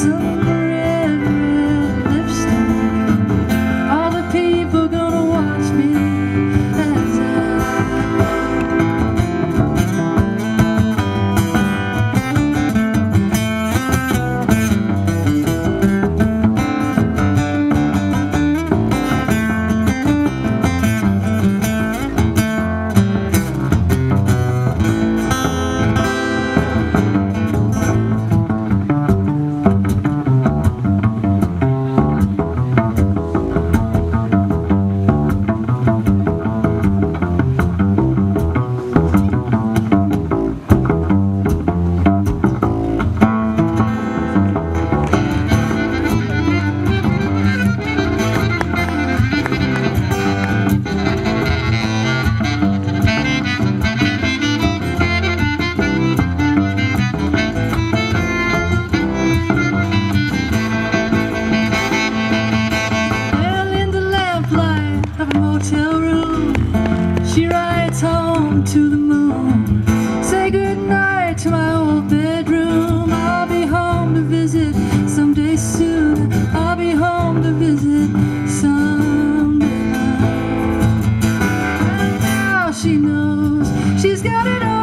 soon. home to the moon. Say goodnight to my old bedroom. I'll be home to visit someday soon. I'll be home to visit someday. Now she knows she's got it all.